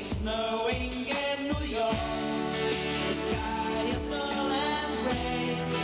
It's snowing in New York. The sky is dull and gray.